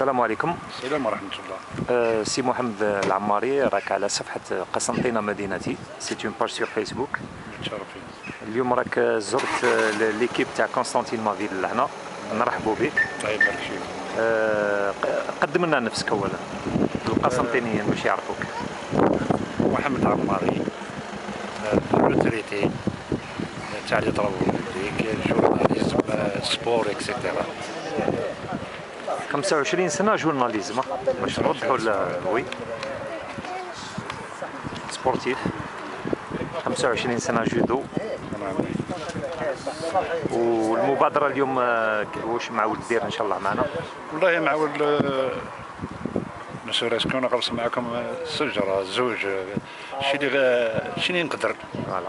السلام عليكم. السلام ورحمة الله. أه، سي محمد العماري راك على صفحة قسنطينة مدينتي. c'est une page sur Facebook متشرفين. اليوم راك زرت l'équipe تاع Constantine ma ville لهنا. نرحبوا بك. الله يبارك فيك قدم لنا نفسك اولا. القسنطينيين باش يعرفوك. محمد عماري retraité تاع ضرب ديك journalisme sport et cetera 25 سنة journalisme؟ باش نوضحوا oui sportif. 25 سنة judo. والمبادرة اليوم أه، واش معول دير إن شاء الله معنا؟ والله معول مسؤول كون نغرس معكم الشجرة الزوج شي اللي شي اللي نقدر. فوالا.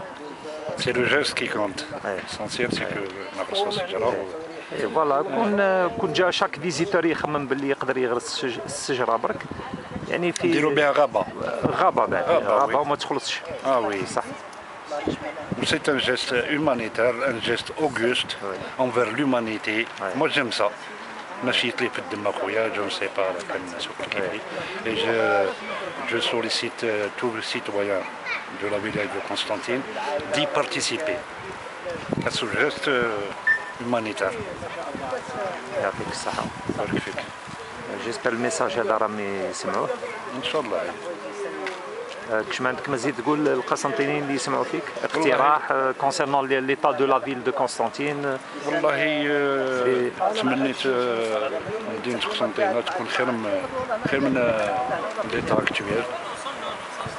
سي لو جيست كي كونت أي. سونسيال سي كو نغرس الشجرة فوالا كون كون جا شاك فيزيتور يخمم باللي يقدر يغرس الشج- الشجره برك يعني في نديرو بها غابة غابة بعد غابة، غابة. وما تخلصش آه وي صح C'est un geste humanitaire, un geste auguste Oui. envers l'humanité. Oui. Moi j'aime ça. ماشي لي في الدم اخويا جو سي با كان الناس كيفي et je je sollicite euh, tous les citoyens de la village de Constantine d'y participer euh, humanitaire. يعطيك الصحة. بارك فيك. j'espère ال message هذا راهم يسمعوه ان شاء الله كش ما عندك مزيد تقول للقسنطينيين اللي يسمعوا فيك اقتراح concernant l'état de la ville de Constantine والله آه، في- تمنيت مدينة قسنطينة تكون خير من خير من l'état actuel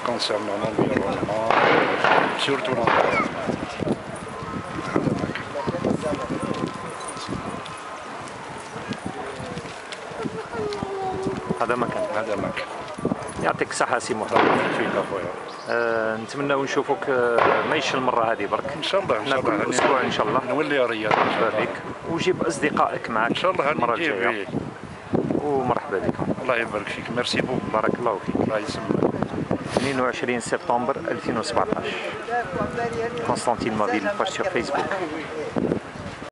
concernant l'environnement surtout l'environnement هذا مكان. هذا مكان يعطيك الصحة سي محمد فيك أخويا. آه، نتمناو نشوفوك آه، مايش المرة هذه برك. إن شاء الله إن شاء كل الله. أسبوع إن شاء الله. نولي رياض إن شاء الله. بك وجيب أصدقائك معك إن شاء الله المره نجيب الجاية. إيه. ومرحبا بكم. الله يبارك فيك. merci beaucoup بارك الله فيك. الله يسلمك. 22 سبتمبر 2017 Constantine ma ville page sur Facebook